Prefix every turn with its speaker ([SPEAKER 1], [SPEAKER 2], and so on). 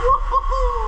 [SPEAKER 1] Woo!